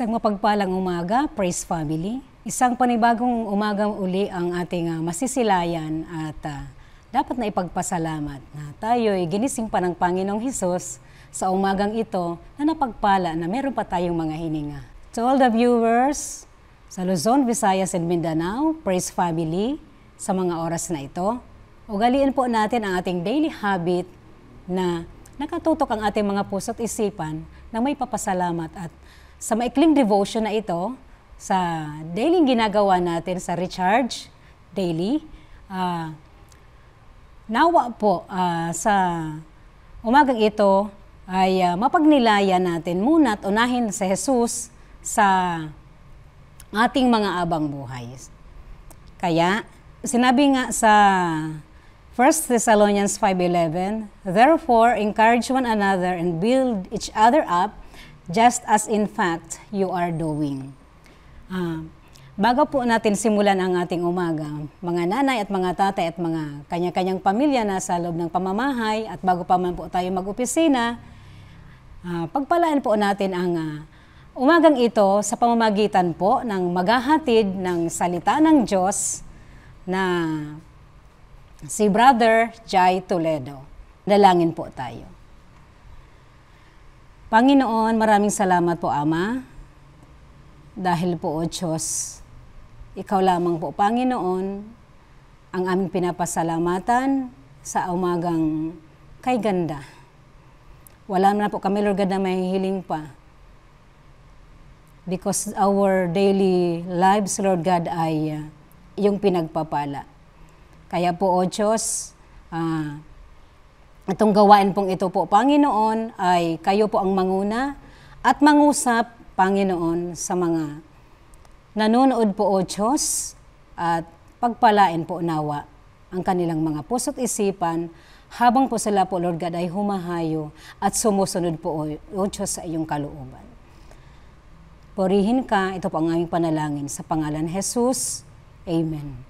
Isang mapagpalang umaga, Praise Family. Isang panibagong umaga uli ang ating uh, masisilayan at uh, dapat na ipagpasalamat na tayo'y ginising pa ng Panginoong Hesus sa umagang ito na napagpala na meron pa tayong mga hininga. To all the viewers sa Luzon, Visayas, and Mindanao, Praise Family, sa mga oras na ito, ugaliin po natin ang ating daily habit na nakatutok ang ating mga puso't isipan na may papasalamat at sa maikling devotion na ito, sa daily ginagawa natin sa recharge daily, uh, nawa po uh, sa umagang ito ay uh, mapagnilayan natin muna at unahin si Jesus sa ating mga abang buhay. Kaya, sinabi nga sa 1 Thessalonians 5.11, Therefore, encourage one another and build each other up just as in fact you are doing. Uh, bago po natin simulan ang ating umaga, mga nanay at mga tatay at mga kanya-kanyang pamilya na sa loob ng pamamahay at bago pa man po tayo mag-opisina, uh, pagpalaan po natin ang uh, umagang ito sa pamamagitan po ng maghahatid ng salita ng Diyos na si Brother Jai Toledo. Dalangin po tayo. Panginoon, maraming salamat po, Ama. Dahil po, O Diyos, Ikaw lamang po, Panginoon, ang aming pinapasalamatan sa umagang kay ganda. Wala na po kami, Lord God, na mahihiling pa. Because our daily lives, Lord God, ay uh, yung pinagpapala. Kaya po, O Diyos, uh, Itong gawain pong ito po, Panginoon, ay kayo po ang manguna at mangusap, Panginoon, sa mga nanonood po, O Diyos, at pagpalain po nawa ang kanilang mga puso't isipan habang po sila po, Lord God, ay humahayo at sumusunod po, O Diyos, sa iyong kalooban. Purihin ka, ito po ang aming panalangin sa pangalan Jesus. Amen.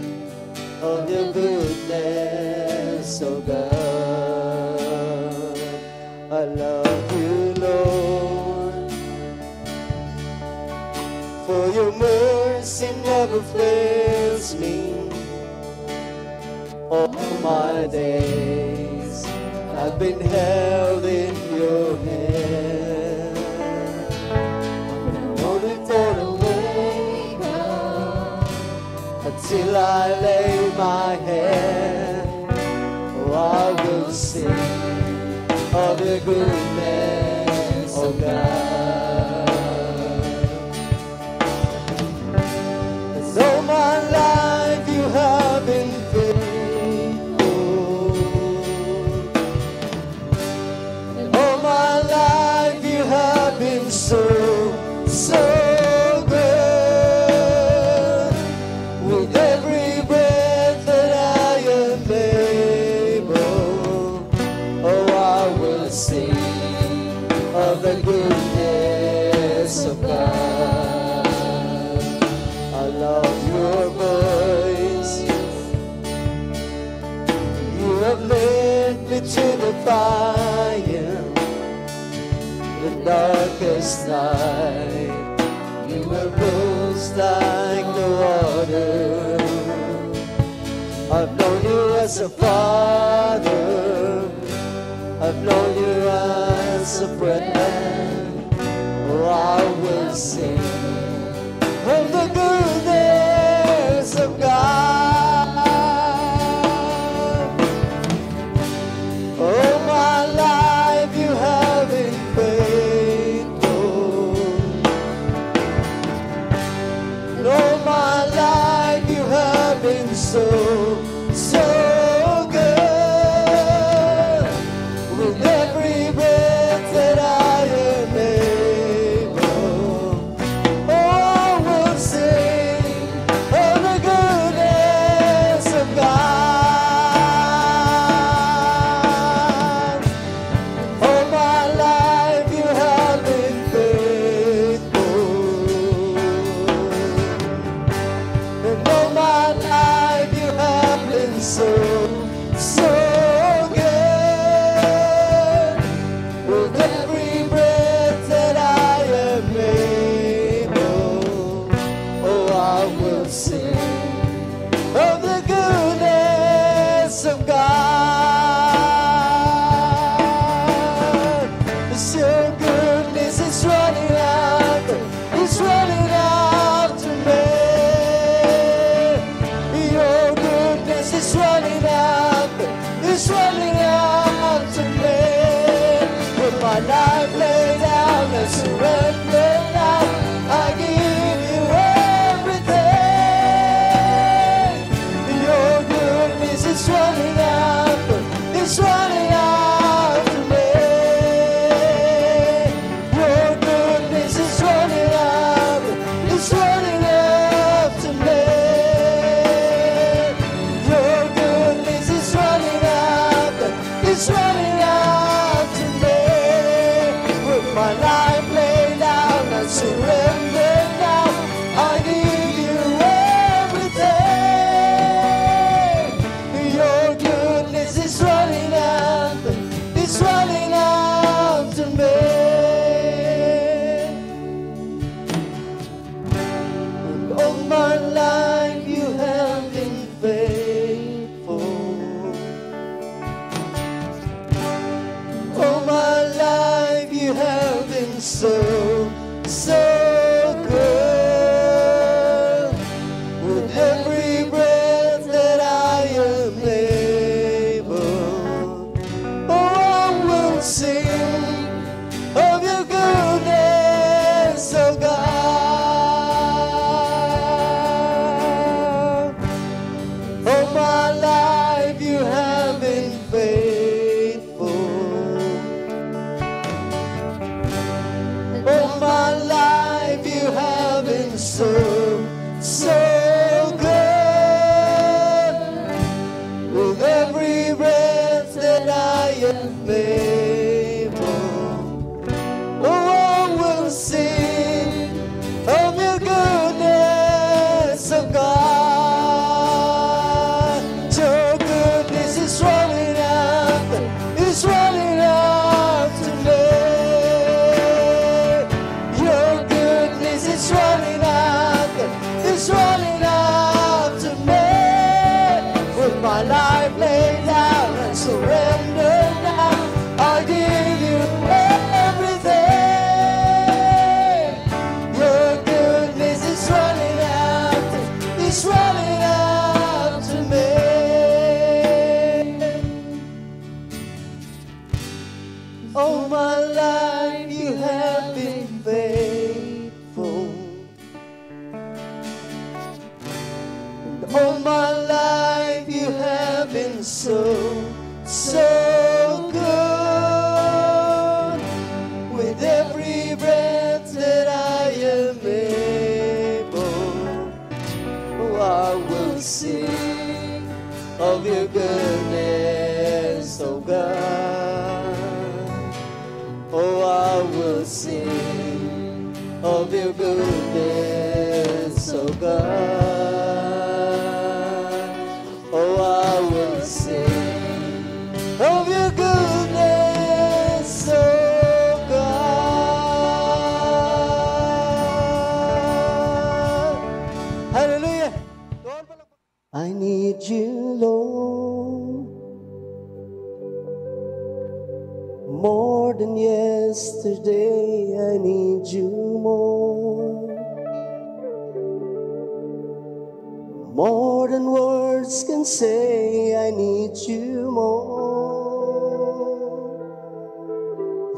of your goodness, oh God. I love you, Lord, for your mercy never fails me. All my days I've been held in your hand. Until I lay my head, oh, I will sing of your goodness, oh God. Fire, the darkest night. You have rose like the water. I've known you as a father. I've known you as a friend. Oh, I will sing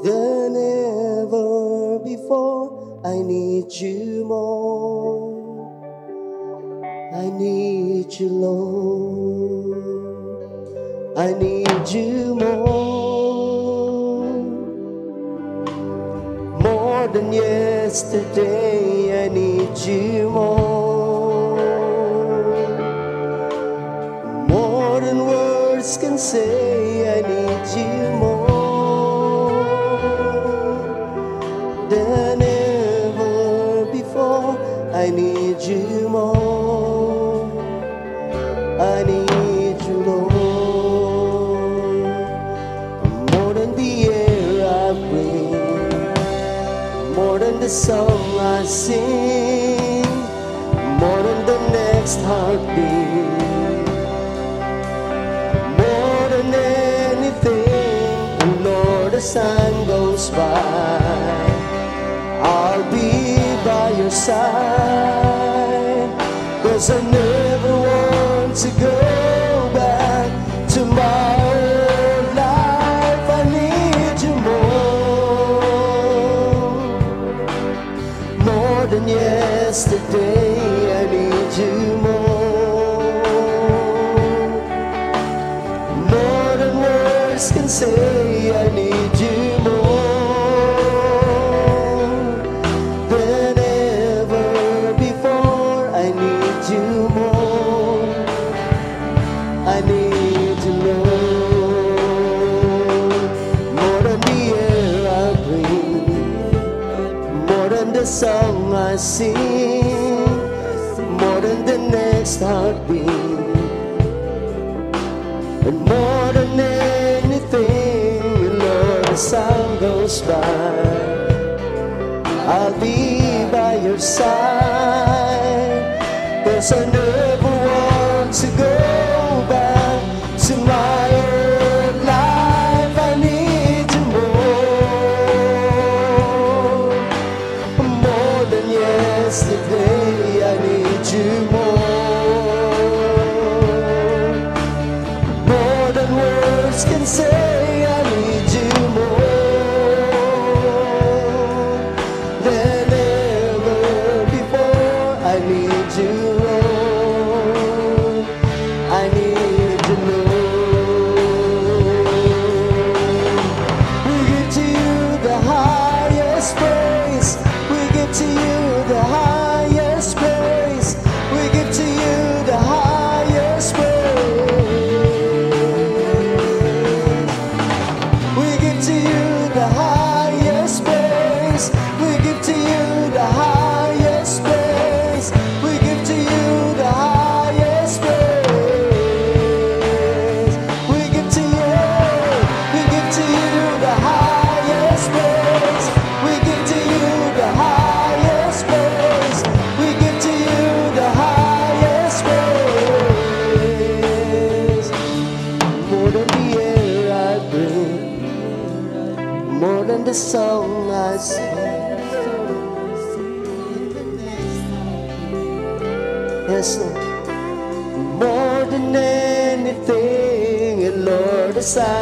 than ever before. I need you more. I need you, Lord. I need you more. More than yesterday, I need you more. More than words can say. Sing more than the next heartbeat, more than anything. Nor the sun goes by, I'll be by your side. Cause I never want to go. Can say I need you more than ever before. I need you more. I need you, Lord, more than the air I breathe, more than the song I sing, more than the next heartbeat. And more as time goes by, I'll be by your side. There's never want to go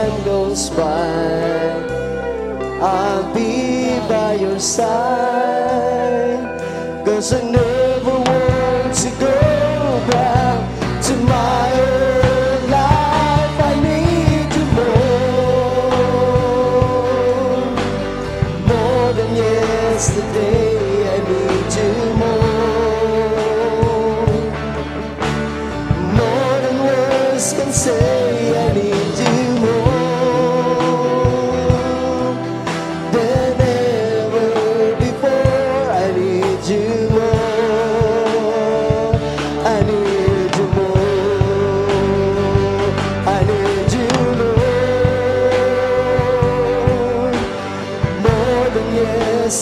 time goes by, I'll be by your side. Cause I never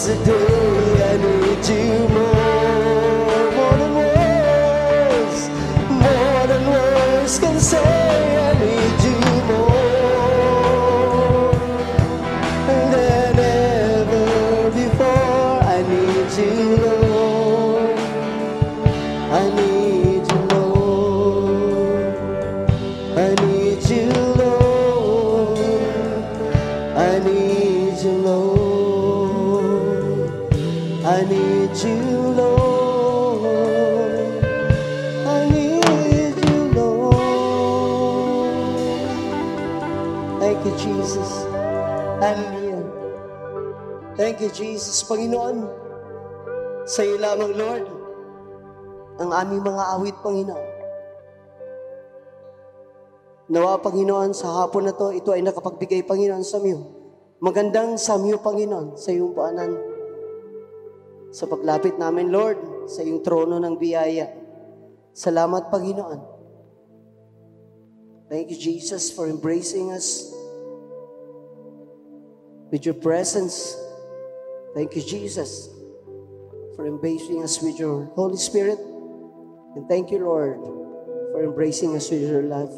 yesterday, I lamang, Lord, ang aming mga awit, Panginoon. Nawa, Panginoon, sa hapon na to, ito ay nakapagbigay, Panginoon, sa iyo. Magandang samyo, Panginoon, sa iyong paanan. Sa paglapit namin, Lord, sa iyong trono ng biyaya. Salamat, Panginoon. Thank you, Jesus, for embracing us with your presence. Thank you, Jesus, for embracing us with your Holy Spirit. And thank you, Lord, for embracing us with your love.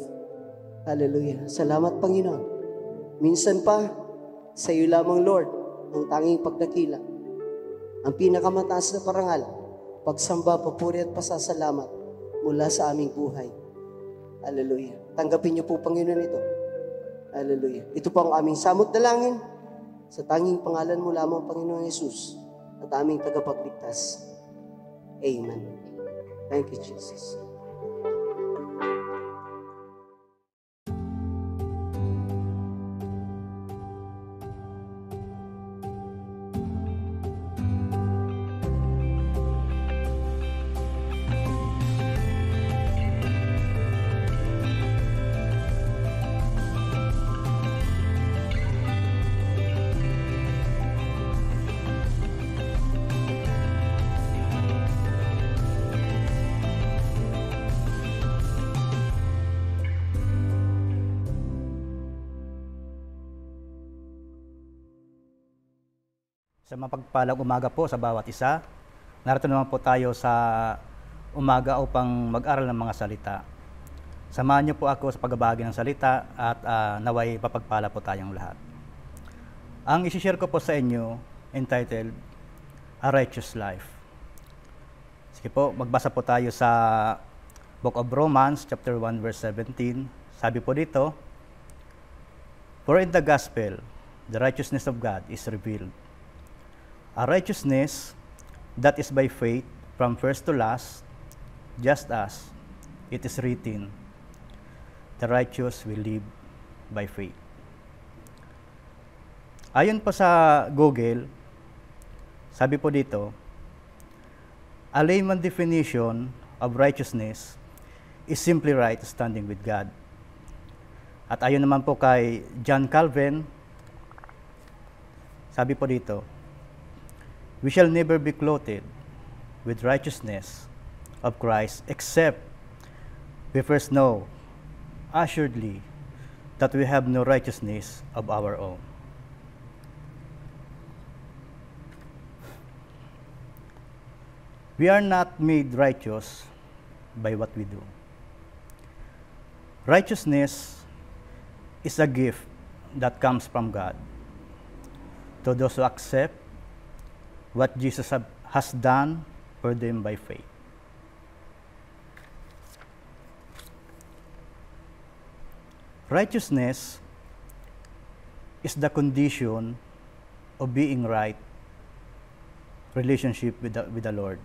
Hallelujah. Salamat, Panginoon. Minsan pa, sa iyo lamang, Lord, ang tanging pagdakila. Ang pinakamataas na parangal, pagsamba, papuri at pasasalamat mula sa aming buhay. Hallelujah. Tanggapin niyo po, Panginoon, ito. Hallelujah. Ito po ang aming samot dalangin sa tanging pangalan mo lamang, Panginoon Yesus, at aming tagapagligtas. Amen. Thank you, Jesus. Mapagpalang umaga po sa bawat isa. Narito naman po tayo sa umaga upang mag-aral ng mga salita. Samahan niyo po ako sa pagbabagi ng salita at ah, naway papagpala po tayong lahat. Ang isishare ko po sa inyo entitled A Righteous Life. Sige po, magbasa po tayo sa Book of Romans, chapter 1, verse 17. Sabi po dito, For in the gospel, the righteousness of God is revealed. A righteousness that is by faith from first to last, just as it is written, the righteous will live by faith. Ayon po sa Google, sabi po dito, a layman definition of righteousness is simply right standing with God. At ayon naman po kay John Calvin, sabi po dito, We shall never be clothed with righteousness of Christ except we first know assuredly that we have no righteousness of our own. We are not made righteous by what we do. Righteousness is a gift that comes from God to those who accept what Jesus have- has done for them by faith. Righteousness is the condition of being right relationship with the, with the Lord.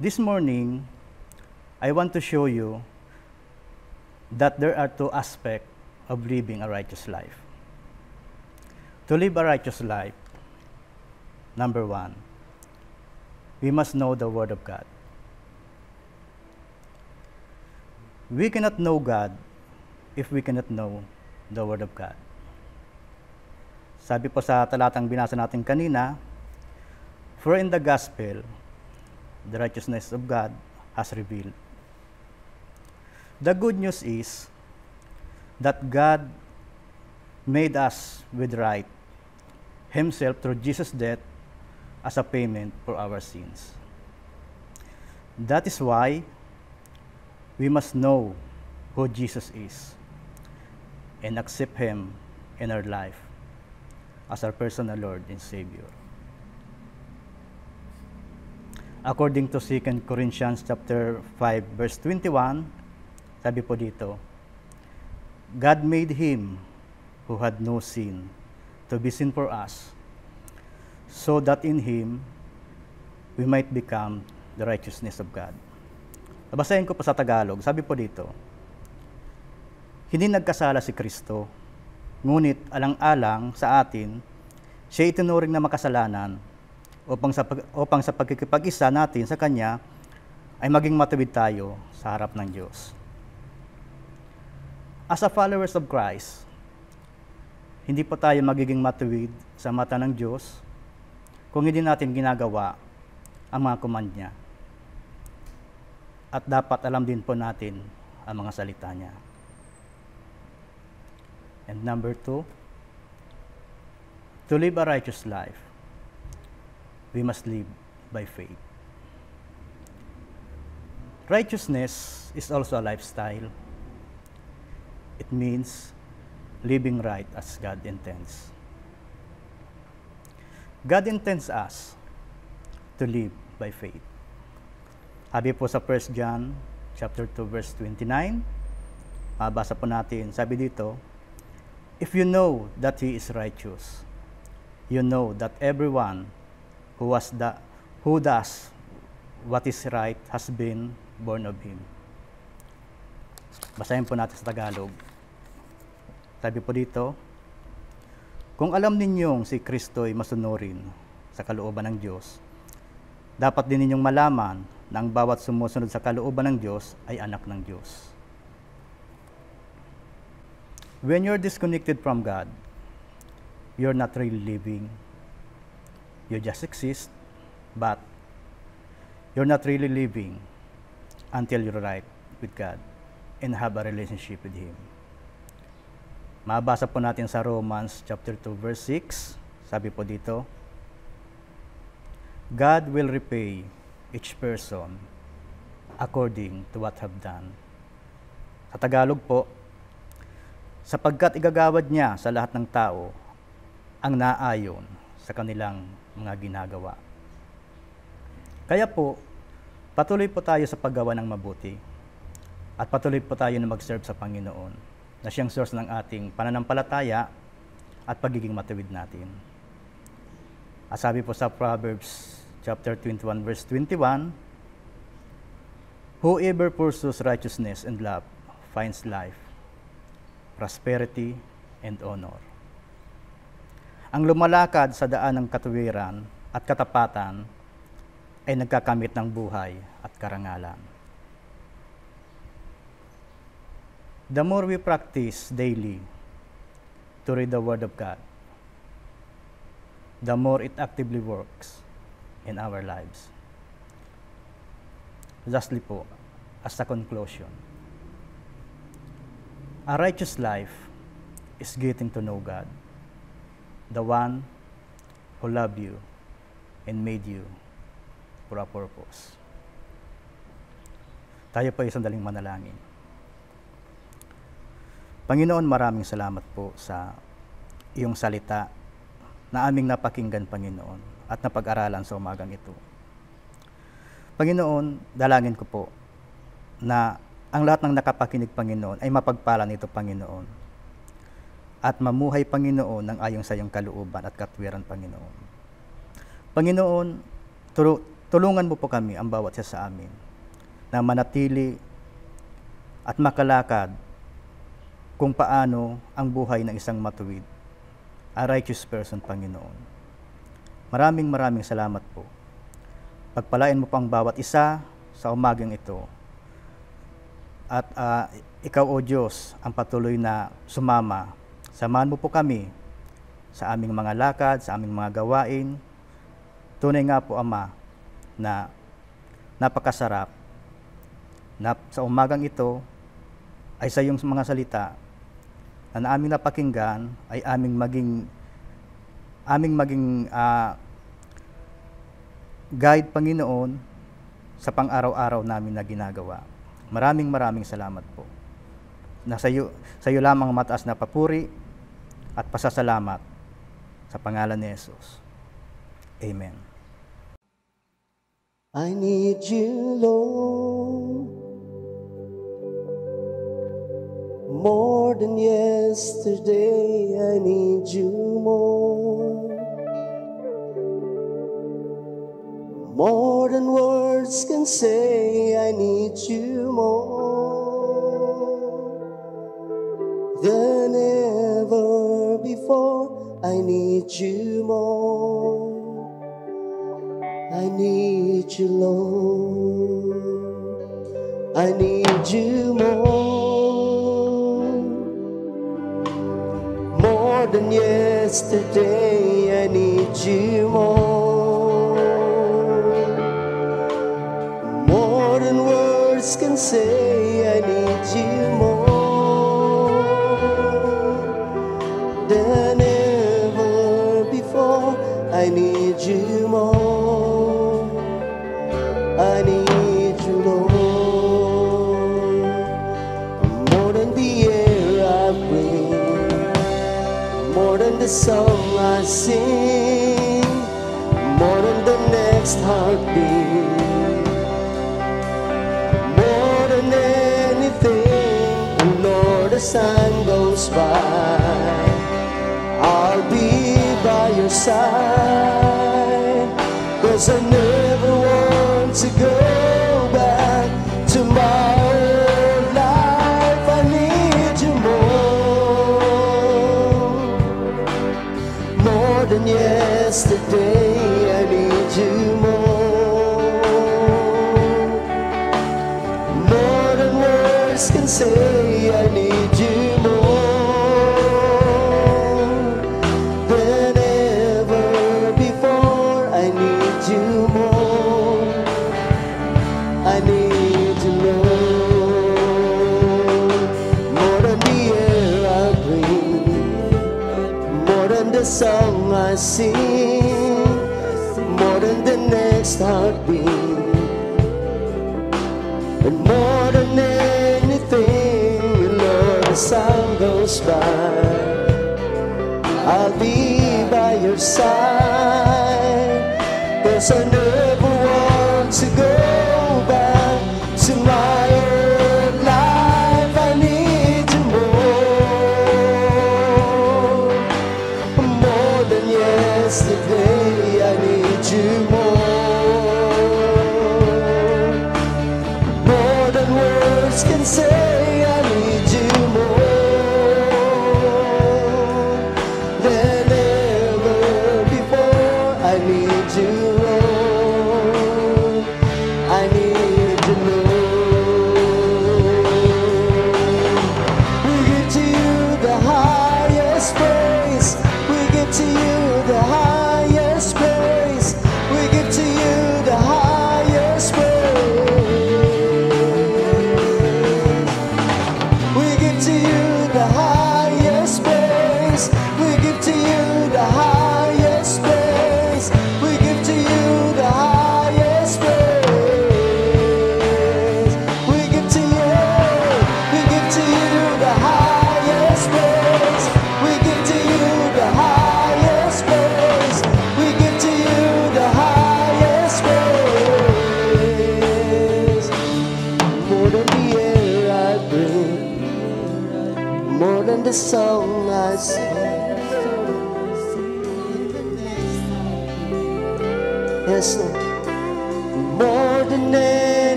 This morning, I want to show you that there are two aspects of living a righteous life. To live a righteous life, number one, we must know the Word of God. We cannot know God if we cannot know the Word of God. Sabi po sa talatang binasa natin kanina, For in the gospel, the righteousness of God has revealed. The good news is that God made us with right Himself through Jesus' death as a payment for our sins. That is why we must know who Jesus is and accept Him in our life as our personal Lord and Savior. According to 2 Corinthians chapter 5 verse 21, sabi po dito, God made him who had no sin to be sin for us, so that in him we might become the righteousness of God. Babasahin ko po sa Tagalog. Sabi po dito, hindi nagkasala si Kristo, ngunit alang-alang sa atin, siya itinuring na makasalanan upang sa, upang sa pagkikipag-isa natin sa Kanya ay maging matuwid tayo sa harap ng Diyos. As a followers of Christ, hindi po tayo magiging matuwid sa mata ng Diyos kung hindi natin ginagawa ang mga command niya. At dapat alam din po natin ang mga salita niya. And number two, to live a righteous life, we must live by faith. Righteousness is also a lifestyle. It means living right as God intends. God intends us to live by faith. Sabi po sa 1 John chapter 2 verse 29, mabasa po natin, sabi dito, If you know that he is righteous, you know that everyone who was the who does what is right has been born of him. Basahin po natin sa Tagalog. Sabi po dito, kung alam ninyong si Kristo ay masunurin sa kalooban ng Diyos, dapat din ninyong malaman na ang bawat sumusunod sa kalooban ng Diyos ay anak ng Diyos. When you're disconnected from God, you're not really living. You just exist, but you're not really living until you're right with God and have a relationship with Him. Mabasa po natin sa Romans chapter 2 verse 6. Sabi po dito, God will repay each person according to what have done. Sa Tagalog po, sapagkat igagawad niya sa lahat ng tao ang naayon sa kanilang mga ginagawa. Kaya po, patuloy po tayo sa paggawa ng mabuti at patuloy po tayo na mag-serve sa Panginoon na siyang source ng ating pananampalataya at pagiging matuwid natin. At sabi po sa Proverbs chapter 21 verse 21, Whoever pursues righteousness and love finds life, prosperity, and honor. Ang lumalakad sa daan ng katuwiran at katapatan ay nagkakamit ng buhay at karangalan. The more we practice daily to read the Word of God, the more it actively works in our lives. Lastly po, as a conclusion, a righteous life is getting to know God, the one who loved you and made you for a purpose. Tayo po ay sandaling manalangin. Panginoon, maraming salamat po sa iyong salita na aming napakinggan, Panginoon, at napag-aralan sa umagang ito. Panginoon, dalangin ko po na ang lahat ng nakapakinig, Panginoon, ay mapagpala nito, Panginoon, at mamuhay, Panginoon, ng ayon sa iyong kalooban at katwiran, Panginoon. Panginoon, turu- tulungan mo po kami, ang bawat isa sa amin, na manatili at makalakad kung paano ang buhay ng isang matuwid, a righteous person, Panginoon. Maraming maraming salamat po. Pagpalain mo pang bawat isa sa umagang ito. At ah, ikaw, O Diyos, ang patuloy na sumama. Samahan mo po kami sa aming mga lakad, sa aming mga gawain. Tunay nga po, Ama, na napakasarap na sa umagang ito ay sa iyong mga salita na aming napakinggan ay aming maging aming maging ah, guide Panginoon sa pang-araw-araw namin na ginagawa. Maraming maraming salamat po. Nasa iyo, sa iyo lamang ang mataas na papuri at pasasalamat sa pangalan ni Jesus. Amen. I need you, Lord, more than yesterday. I need you more, more than words can say. I need you more than ever before. I need you more. I need you, Lord. I need you more. Than yesterday, I need you more. More than words can say, the song I sing, more than the next heartbeat, more than anything. Lord, as time goes by. I'll be by your side. Cause I never want to go by. I'll be by your side. 내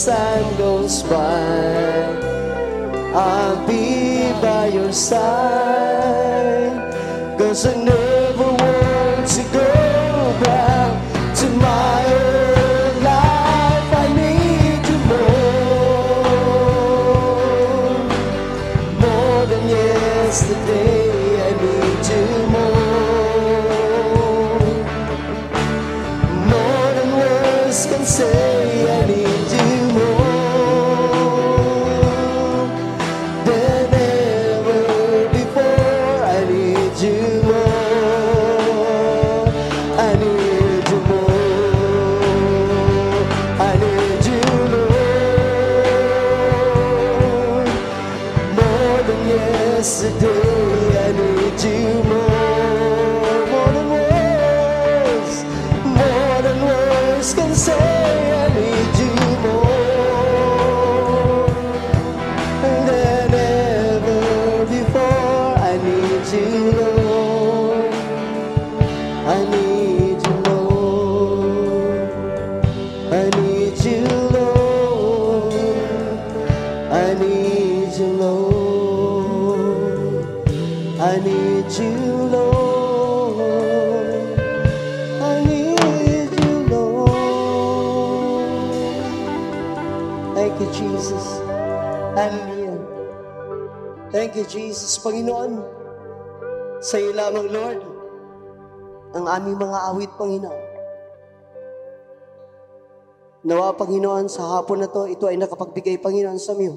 as time goes by, I'll be by your side. Cause I never want to go back to my old life. I need you more. More than yesterday, Panginoon, sa hapon na to, ito ay nakapagbigay, Panginoon, sa iyo.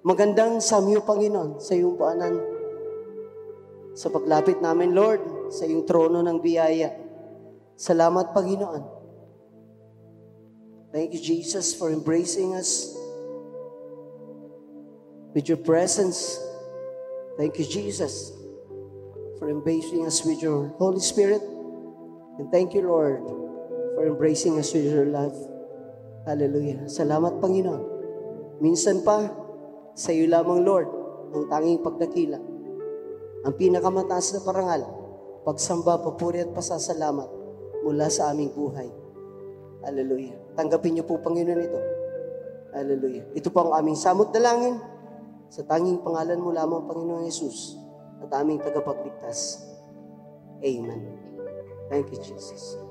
Magandang sa iyo, Panginoon, sa iyong paanan. Sa paglapit namin, Lord, sa iyong trono ng biyaya. Salamat, Panginoon. Thank you, Jesus, for embracing us with your presence. Thank you, Jesus, for embracing us with your Holy Spirit. And thank you, Lord, for embracing us with your love. Hallelujah. Salamat, Panginoon. Minsan pa, sa iyo lamang, Lord, ang tanging pagdakila. Ang pinakamataas na parangal, pagsamba, papuri at pasasalamat mula sa aming buhay. Hallelujah. Tanggapin niyo po, Panginoon, ito. Hallelujah. Ito po ang aming samot dalangin sa tanging pangalan mo lamang, Panginoon Yesus, at aming tagapagligtas. Amen. Thank you, Jesus.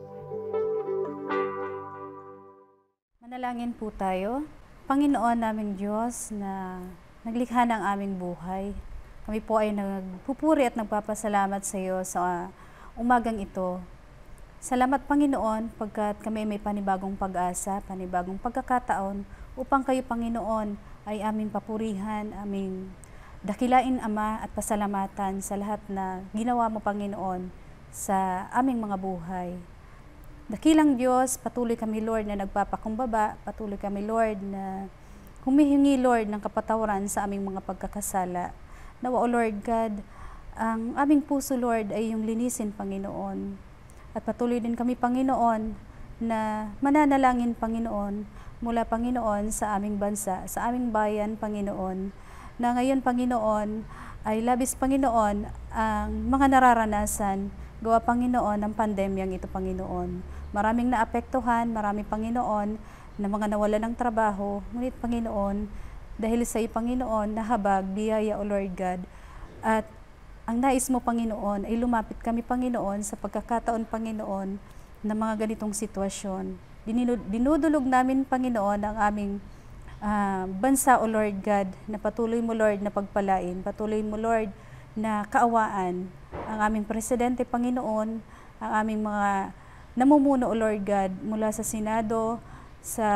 Manalangin po tayo. Panginoon naming Diyos na naglikha ng aming buhay. Kami po ay nagpupuri at nagpapasalamat sa iyo sa umagang ito. Salamat Panginoon pagkat kami may panibagong pag-asa, panibagong pagkakataon upang kayo Panginoon ay aming papurihan, aming dakilain Ama at pasalamatan sa lahat na ginawa mo Panginoon sa aming mga buhay. Dakilang Diyos, patuloy kami Lord na nagpapakumbaba, patuloy kami Lord na humihingi Lord ng kapatawaran sa aming mga pagkakasala. Nawa o Lord God, ang aming puso Lord ay yung linisin Panginoon. At patuloy din kami Panginoon na mananalangin Panginoon mula Panginoon sa aming bansa, sa aming bayan Panginoon. Na ngayon Panginoon ay labis Panginoon ang mga nararanasan gawa Panginoon ng pandemyang ito Panginoon. Maraming naapektuhan, marami Panginoon na mga nawala ng trabaho, ngunit Panginoon, dahil sa iyo Panginoon, nahabag, biyaya o Lord God, at ang nais mo Panginoon ay lumapit kami Panginoon sa pagkakataon Panginoon na mga ganitong sitwasyon. Dinudulog namin Panginoon ang aming ah, bansa o Lord God na patuloy mo Lord na pagpalain, patuloy mo Lord na kaawaan. Ang aming presidente Panginoon, ang aming mga namumuno o Lord God mula sa Senado, sa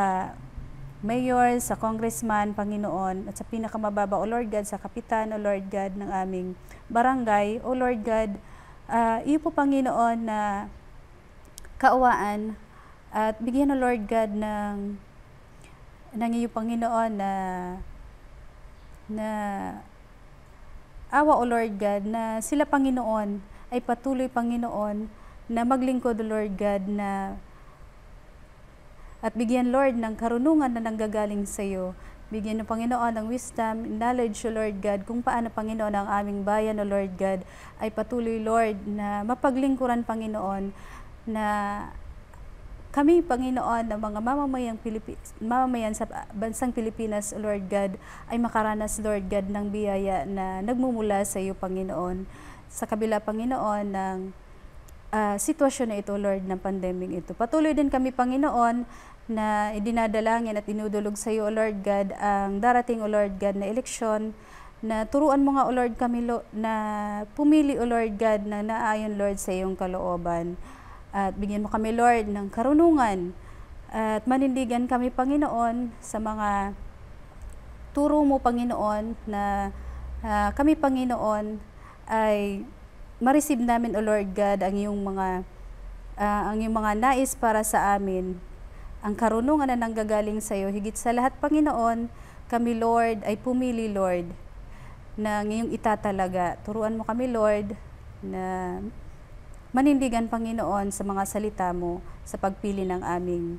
mayor, sa congressman, Panginoon, at sa pinakamababa, O Lord God, sa kapitan, O Lord God, ng aming barangay, O Lord God, ah, iyo po, Panginoon, na kaawaan at bigyan, O Lord God, ng ng iyo, Panginoon, na na awa, O Lord God, na sila, Panginoon, ay patuloy, Panginoon, na maglingkod, Lord God, na at bigyan, Lord, ng karunungan na nanggagaling sa iyo. Bigyan ng Panginoon ng wisdom, knowledge, O Lord God, kung paano, Panginoon, ang aming bayan, O Lord God, ay patuloy, Lord, na mapaglingkuran, Panginoon, na kami, Panginoon, ng mga mamamayang Pilipi- mamamayan sa bansang Pilipinas, Lord God, ay makaranas, Lord God, ng biyaya na nagmumula sa iyo, Panginoon. Sa kabila, Panginoon, ng ah, sitwasyon na ito, Lord, ng pandemic ito. Patuloy din kami, Panginoon, na idinadalangin at inudulog sa iyo, O Lord God, ang darating, O Lord God, na eleksyon, na turuan mo nga, O Lord, kami, Lo- na pumili, O Lord God, na naayon, Lord, sa iyong kalooban. At bigyan mo kami, Lord, ng karunungan. At manindigan kami, Panginoon, sa mga turo mo, Panginoon, na ah, kami, Panginoon, ay ma-receive namin, O Lord God, ang iyong mga ah, ang iyong mga nais para sa amin. Ang karunungan na nanggagaling sa iyo. Higit sa lahat, Panginoon, kami, Lord, ay pumili, Lord, na ngayong itatalaga. Turuan mo kami, Lord, na manindigan, Panginoon, sa mga salita mo sa pagpili ng aming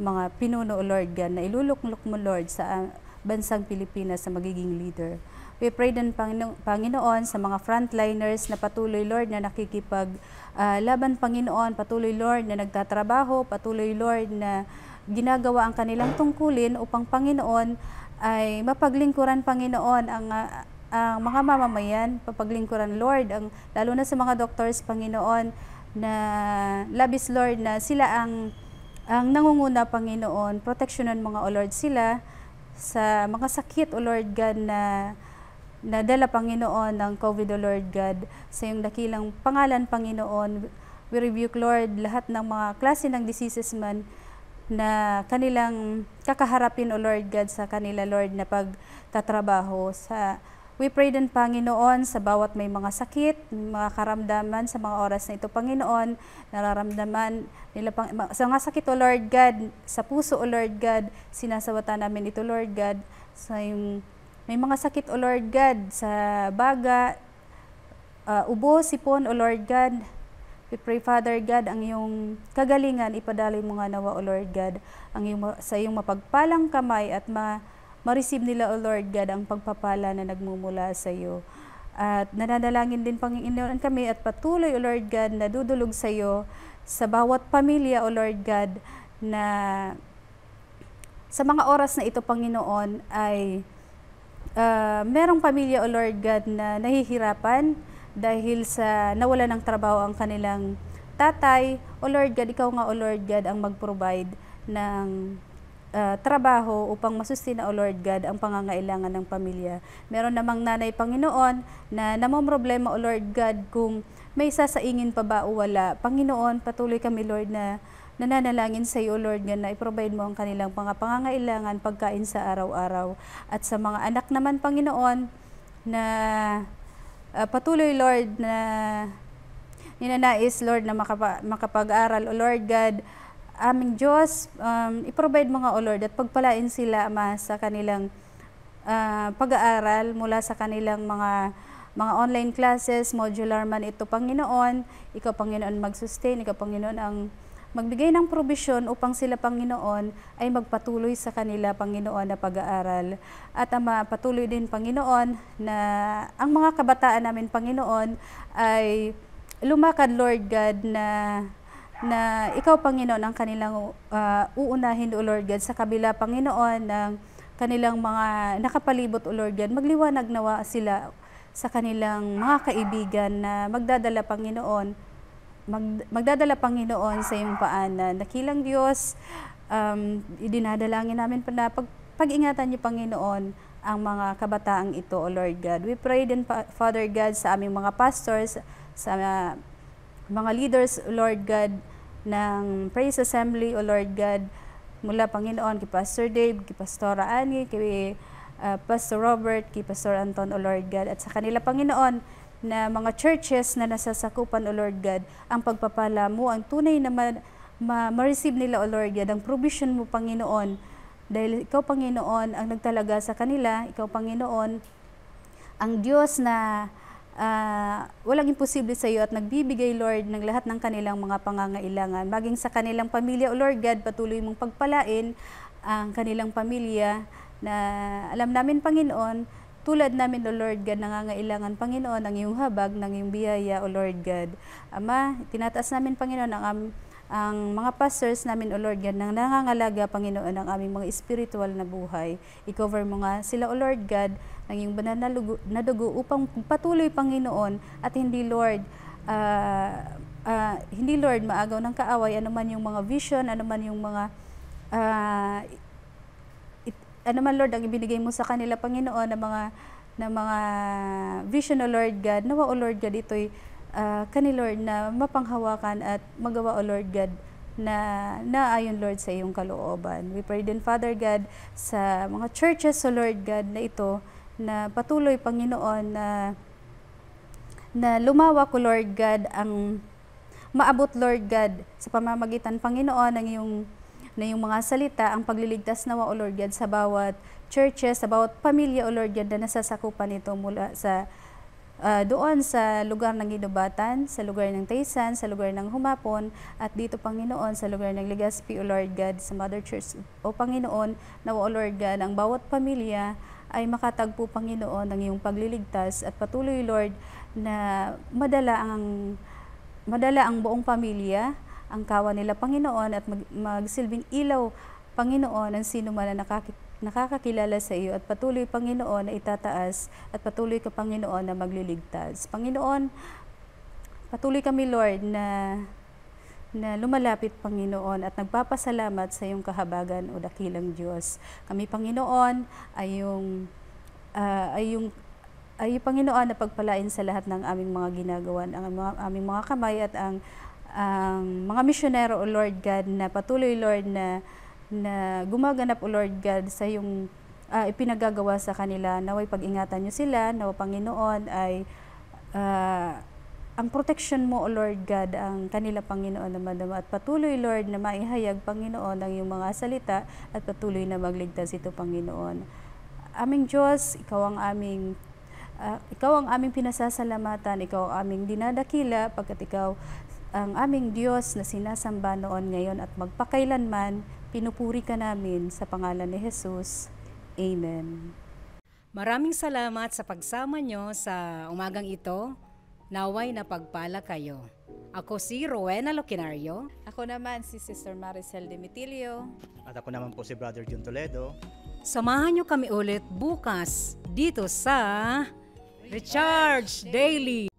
mga pinuno, O Lord God, na iluluklok mo, Lord, sa ah, bansang Pilipinas sa magiging leader. We pray din, Pangino- Panginoon, sa mga frontliners na patuloy, Lord, na nakikipag ah, laban, Panginoon, patuloy, Lord, na nagtatrabaho, patuloy, Lord, na ginagawa ang kanilang tungkulin upang, Panginoon, ay mapaglingkuran, Panginoon, ang ah, ang mga mamamayan, papaglingkuran, Lord, ang, lalo na sa mga doctors, Panginoon, na labis, Lord, na sila ang ang nangunguna, Panginoon, proteksyonan mga, O Lord, sila sa mga sakit, O Lord God, na nadala, Panginoon, ng COVID, O Lord God, sa iyong dakilang pangalan, Panginoon. We rebuke, Lord, lahat ng mga klase ng diseases man na kanilang kakaharapin, O Lord God, sa kanila, Lord, na pagtatrabaho. Sa, we pray din, Panginoon, sa bawat may mga sakit, mga karamdaman sa mga oras na ito, Panginoon, nararamdaman nila, pang, sa mga sakit, O Lord God, sa puso, O Lord God, sinasawata namin ito, Lord God, sa yung, may mga sakit, O Lord God, sa baga, uh, ubo, sipon, O Lord God, We pray, Father God, ang iyong kagalingan, ipadaloy mo nga nawa, O Lord God, ang iyong, sa iyong mapagpalang kamay at ma, ma-receive nila, O Lord God, ang pagpapala na nagmumula sa iyo. At nananalangin din, Panginoon, kami at patuloy, O Lord God, na dudulog sa iyo sa bawat pamilya, O Lord God, na sa mga oras na ito, Panginoon, ay ah, merong pamilya, O Lord God, na nahihirapan dahil sa nawala ng trabaho ang kanilang tatay. O Lord God, ikaw nga, O Lord God, ang mag-provide ng ah, trabaho upang masustina, O Lord God, ang pangangailangan ng pamilya. Meron namang nanay, Panginoon, na namomroblema, O Lord God, kung may sasaingin pa ba o wala. Panginoon, patuloy kami, Lord, na nananalangin sa iyo, Lord God, na i-provide mo ang kanilang mga pangangailangan, pagkain sa araw-araw. At sa mga anak naman, Panginoon, na ah, patuloy, Lord, na ninanais, Lord, na makapa- makapag-aral, O Lord God, aming Diyos, um, i-provide mga, O Lord, at pagpalain sila, Ama, sa kanilang ah, pag-aaral mula sa kanilang mga mga online classes, modular man ito, Panginoon. Ikaw, Panginoon, mag-sustain. Ikaw, Panginoon, ang magbigay ng provision upang sila, Panginoon, ay magpatuloy sa kanila, Panginoon, na pag-aaral. At Ama, patuloy din, Panginoon, na ang mga kabataan namin, Panginoon, ay lumakad, Lord God, na na ikaw, Panginoon, ang kanilang ah, uunahin, O Lord God, sa kabila, Panginoon, ng kanilang mga nakapalibot, O Lord God, magliwanag nawa sila sa kanilang mga kaibigan na magdadala, Panginoon, mag, magdadala, Panginoon, sa iyong paanan. Nakilang Diyos, um, idinadalangin namin pa na pag, pag-ingatan niyo, Panginoon, ang mga kabataang ito, O Lord God. We pray din, Father God, sa aming mga pastors, sa mga leaders, O Lord God, ng Praise Assembly, O Lord God, mula Panginoon, kay Pastor Dave, kay Pastora Annie, kay uh, Pastor Robert, kay Pastor Anton, O Lord God, at sa kanila, Panginoon, na mga churches na nasasakupan, O Lord God, ang pagpapala mo, ang tunay na ma- ma- ma-receive nila, O Lord God, ang provision mo, Panginoon, dahil Ikaw, Panginoon, ang nagtalaga sa kanila, Ikaw, Panginoon, ang Diyos na ah, walang imposible sa iyo at nagbibigay, Lord, ng lahat ng kanilang mga pangangailangan. Maging sa kanilang pamilya, O Lord God, patuloy mong pagpalain ang kanilang pamilya na alam namin, Panginoon, tulad namin, O Lord God, nangangailangan, Panginoon, ang iyong habag, ng iyong biyaya, O Lord God. Ama, tinataas namin, Panginoon, ang ang mga pastors namin, O Lord God, nang nangangalaga, Panginoon, ng aming mga spiritual na buhay. I-cover mo nga sila, O Lord God, ng iyong banal na, dugo upang patuloy, Panginoon, at hindi, Lord, ah, ah, hindi, Lord, maagaw ng kaaway, ano man yung mga vision, ano man yung mga ah, it- ano man Lord ang ibinigay mo sa kanila Panginoon na mga na mga vision o Lord God nawa o Lord God ito'y ah, kani Lord na mapanghawakan at magawa o Lord God na naayon Lord sa iyong kalooban. We pray din Father God sa mga churches o Lord God na ito na patuloy Panginoon na na lumawak o Lord God ang maabot Lord God sa pamamagitan Panginoon ng iyong na yung mga salita ang pagliligtas nawa o Lord God sa bawat churches, sa bawat pamilya o Lord God na nasasakupan ito mula sa ah, doon sa lugar ng Ginubatan, sa lugar ng Taysan, sa lugar ng Humapon, at dito Panginoon sa lugar ng Legazpi o Lord God sa Mother Church. O Panginoon na o Lord God ang bawat pamilya ay makatagpo Panginoon ng iyong pagliligtas at patuloy Lord na madala ang madala ang buong pamilya, ang kawan nila Panginoon at mag, magsilbing ilaw Panginoon ang sino man na nakaki, nakakakilala sa iyo at patuloy Panginoon na itataas at patuloy ka Panginoon na magliligtas. Panginoon, patuloy kami Lord na na lumalapit Panginoon at nagpapasalamat sa iyong kahabagan o dakilang Diyos. Kami Panginoon ay yung ah, ay yung ay Panginoon na pagpalain sa lahat ng aming mga ginagawa, ang aming mga kamay at ang ang mga misyonero o Lord God na patuloy Lord na na gumaganap o Lord God sa yung ah, ipinagagawa sa kanila. Naway pag-ingatan niyo sila, nawa Panginoon ay ah, ang protection mo, O Lord God, ang kanila, Panginoon, na madama. At patuloy, Lord, na maihayag, Panginoon, ang iyong mga salita at patuloy na magligtas ito, Panginoon. Aming Diyos, Ikaw ang aming ah, Ikaw ang aming pinasasalamatan, Ikaw ang aming dinadakila, pagkat Ikaw ang aming Diyos na sinasamba noon ngayon at magpakailanman, pinupuri ka namin sa pangalan ni Jesus. Amen. Maraming salamat sa pagsama nyo sa umagang ito. Naway na pagpala kayo. Ako si Rowena Locinario. Ako naman si Sister Maricel Demitilio. At ako naman po si Brother Jun Toledo. Samahan nyo kami ulit bukas dito sa Recharge Daily.